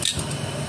あ。